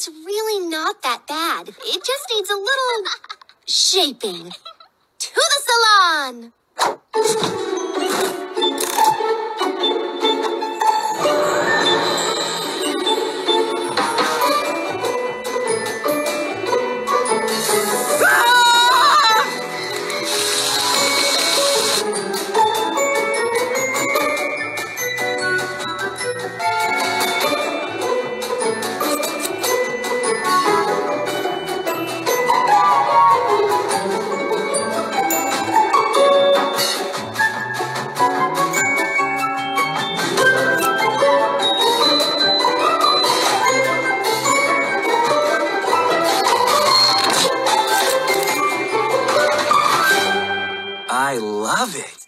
It's really not that bad. It just needs a little shaping. To the salon! I love it.